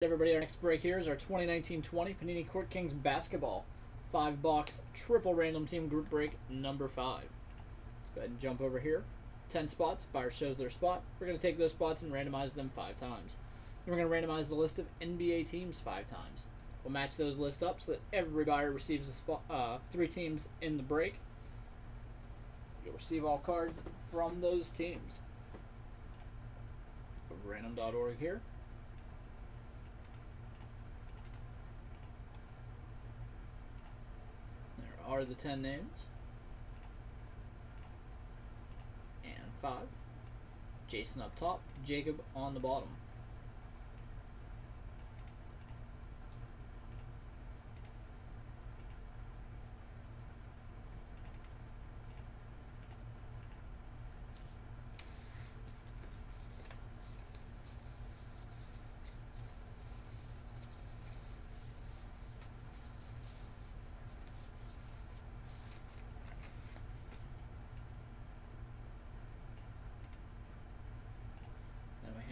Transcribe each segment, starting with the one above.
Everybody, our next break here is our 2019-20 Panini Court Kings basketball five box triple random team group break number five. Let's go ahead and jump over here. Ten spots. Buyer shows their spot. We're going to take those spots and randomize them five times. Then we're going to randomize the list of NBA teams five times. We'll match those lists up so that every buyer receives a spot, uh, three teams in the break. You'll receive all cards from those teams. Random.org here. Are the 10 names. And 5. Jason up top, Jacob on the bottom.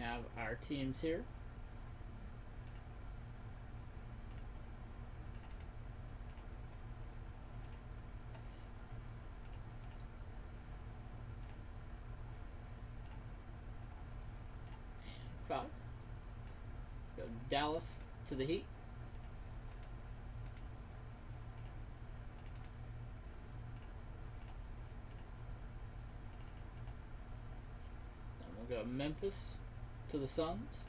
Have our teams here. And five. Go Dallas to the Heat. Memphis to the Suns.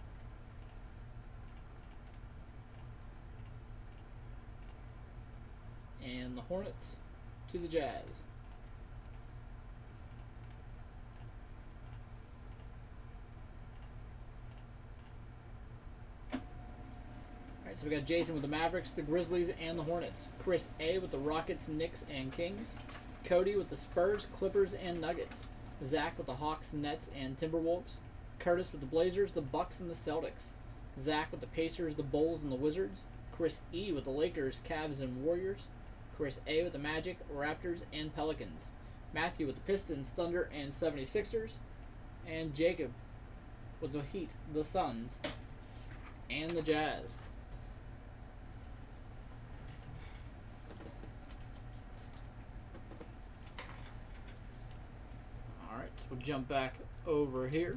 And the Hornets to the Jazz. So we got Jason with the Mavericks, the Grizzlies, and the Hornets. Chris A with the Rockets, Knicks, and Kings. Cody with the Spurs, Clippers, and Nuggets. Zach with the Hawks, Nets, and Timberwolves. Curtis with the Blazers, the Bucks, and the Celtics. Zach with the Pacers, the Bulls, and the Wizards. Chris E with the Lakers, Cavs, and Warriors. Chris A with the Magic, Raptors, and Pelicans. Matthew with the Pistons, Thunder, and 76ers. And Jacob with the Heat, the Suns, and the Jazz. Alright, so we'll jump back over here.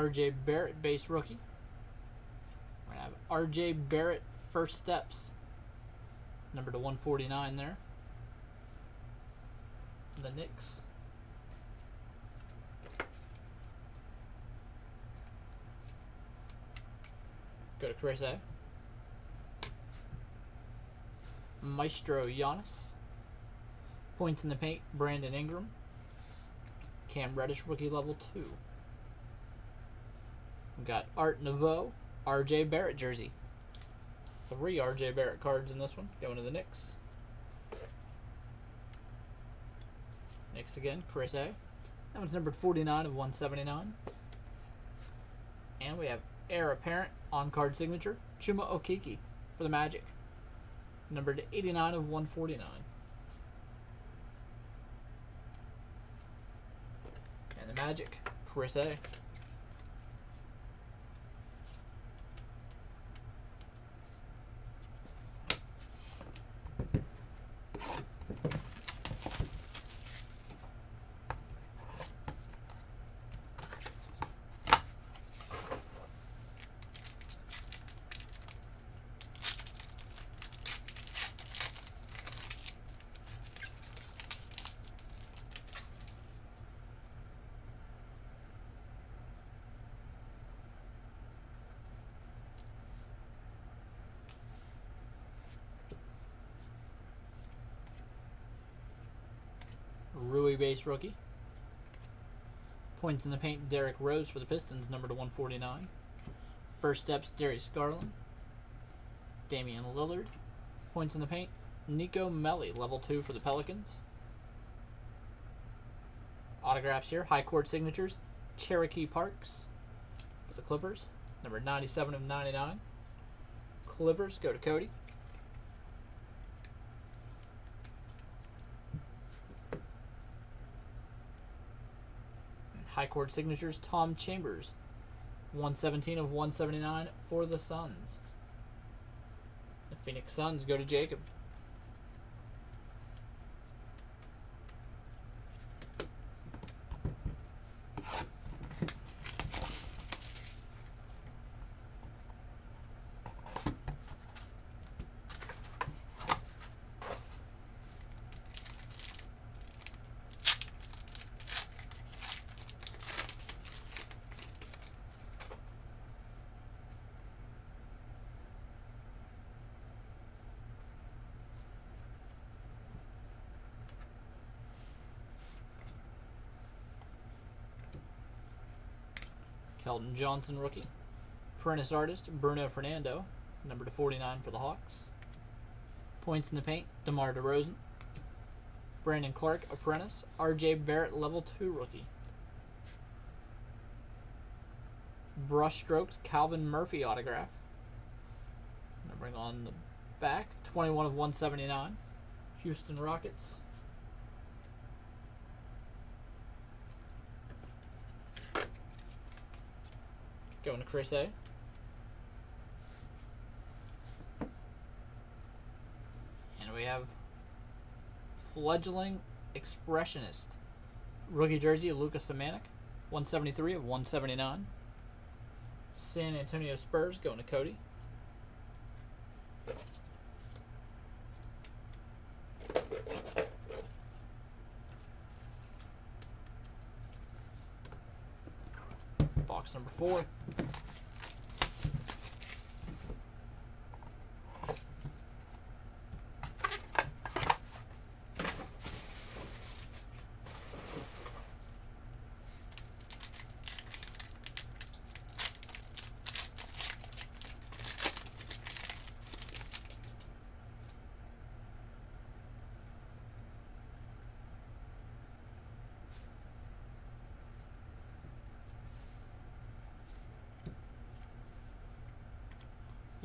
RJ Barrett base rookie. We're going to have RJ Barrett first steps. Number to 149 there. The Knicks. Go to Chris A. Maestro Giannis. Points in the paint, Brandon Ingram. Cam Reddish, rookie level 2. We got Art Nouveau, RJ Barrett jersey. Three RJ Barrett cards in this one. Going to the Knicks. Knicks again, Chris A. That one's numbered 49 of 179. And we have heir apparent on card signature, Chuma Okeke for the Magic. Numbered 89 of 149. And the Magic, Chris A. Base rookie. Points in the paint, Derrick Rose for the Pistons, number to 149. First steps, Darius Garland. Damian Lillard. Points in the paint, Nico Melli, level 2 for the Pelicans. Autographs here, high court signatures, Cherokee Parks for the Clippers, number 97 of 99. Clippers go to Cody. High court signatures, Tom Chambers, 117 of 179 for the Suns. The Phoenix Suns go to Jacob. Keldon Johnson, rookie. Apprentice artist, Bruno Fernando, number to 49 for the Hawks. Points in the paint, DeMar DeRozan. Brandon Clarke, apprentice. RJ Barrett, level 2 rookie. Brush strokes, Calvin Murphy autograph. Numbering on the back, 21 of 179. Houston Rockets. Going to Chris A. And we have Fledgling Expressionist. Rookie jersey, Lucas Samanic. 173 of 179. San Antonio Spurs going to Cody. Box number four.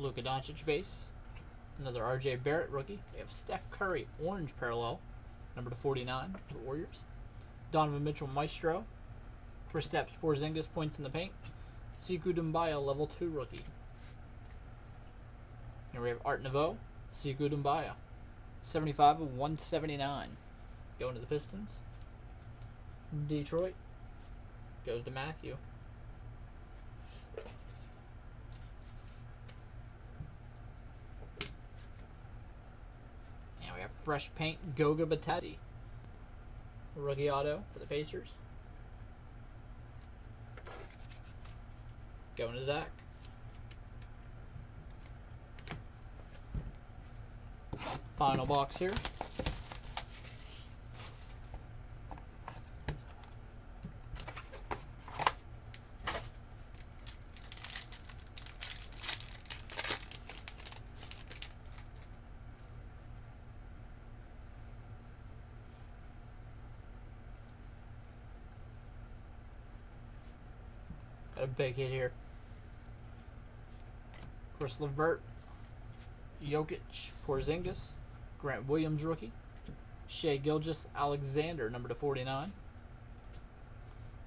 Luka Doncic base. Another RJ Barrett rookie. We have Steph Curry orange parallel, number to 49 for the Warriors. Donovan Mitchell Maestro. Kristaps Porzingis points in the paint. Sekou Doumbouya level 2 rookie. Here we have Art Nouveau, Sekou Doumbouya. 75 of 179. Going to the Pistons. Detroit goes to Matthew. And we have fresh paint Goga Bitadze. Rookie auto for the Pacers. Going to Zach. Final box here. A big hit here. Caris LeVert, Jokic, Porzingis, Grant Williams rookie, Shai Gilgeous Alexander, number to 49.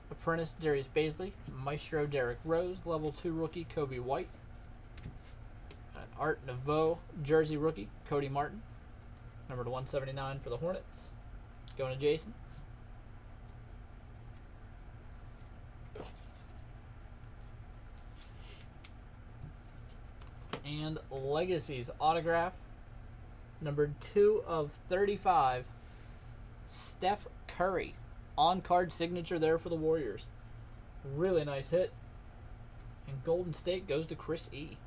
Apprentice Darius Bazley, Maestro Derrick Rose, level 2 rookie Coby White, Art Nouveau jersey rookie Cody Martin, number to 179 for the Hornets. Going to Jason. And Legacies autograph number 2 of 35 Steph Curry on card signature there for the Warriors. Really nice hit. And Golden State goes to Chris E.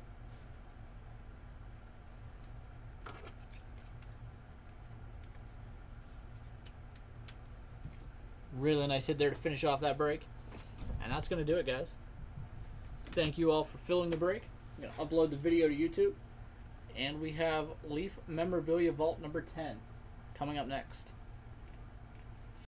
Really nice hit there to finish off that break. And that's going to do it, guys. Thank you all for filling the break. I'm going to upload the video to YouTube. And we have Leaf Memorabilia Vault number 10 coming up next.